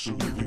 soon.